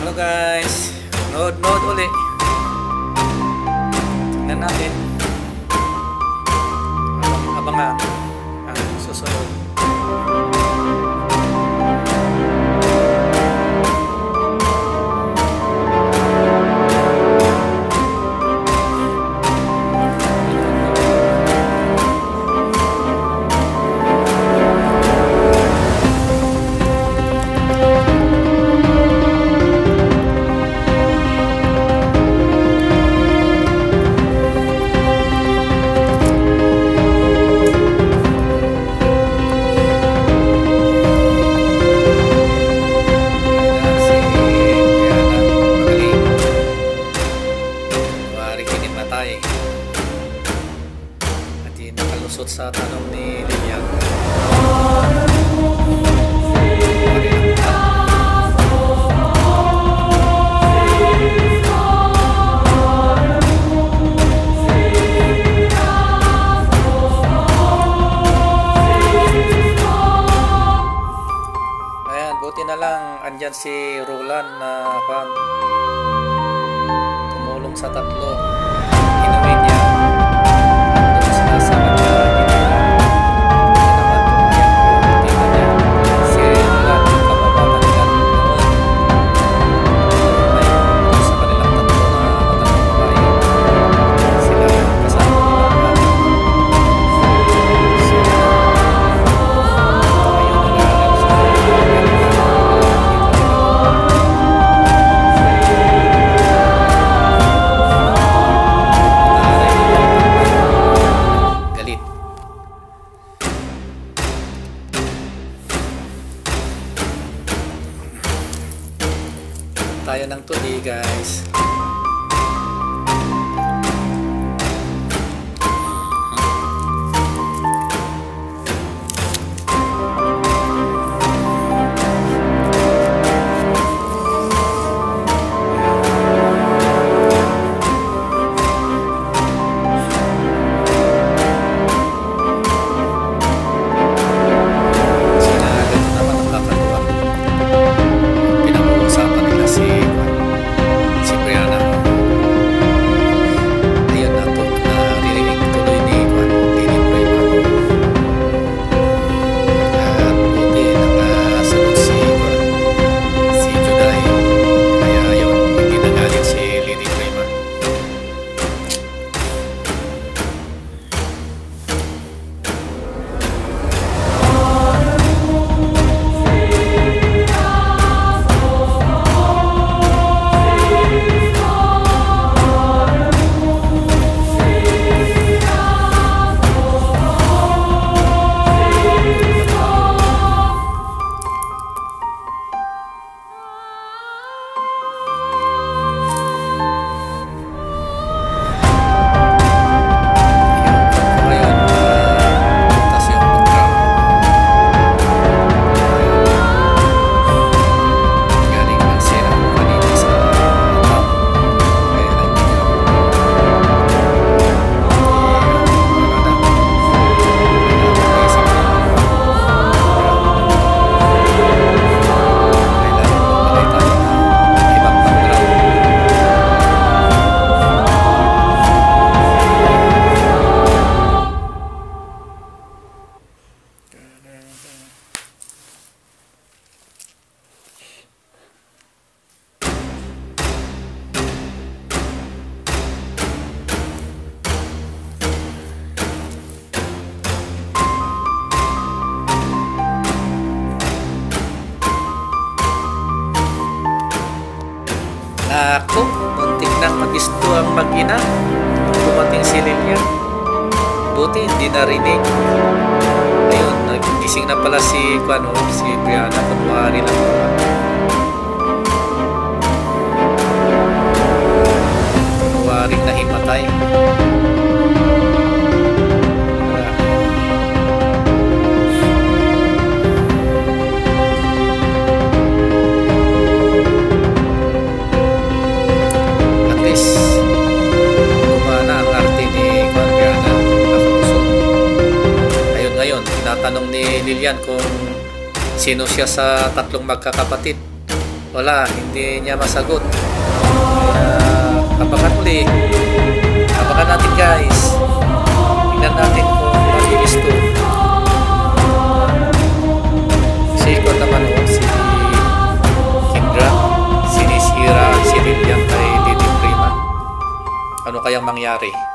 Hello guys, load-load uli Tingnan natin. Abang-abang. sa tanong ni Linyang. Ayan, buti na lang andyan si Roland na ah, uh, pan tumulong sa tatlo. Inamin. tayo ng today guys. Nako, muntik nang magisto ang mag-ina. Dumating si Lilian. Buti, hindi narinig. Ayun, nagising na pala si, ano, si Brianna. Kunwari lang. Kunwari na himatay. yan kung sino siya sa tatlong magkakapatid. Wala, hindi niya masagot. Ah, uh, kapakan uli. Kapakan natin guys. Tingnan natin kung mabilis to. Si Ikot naman o, si Kendra, sinisira si Lilian kay Didi Prima. Ano kayang mangyari?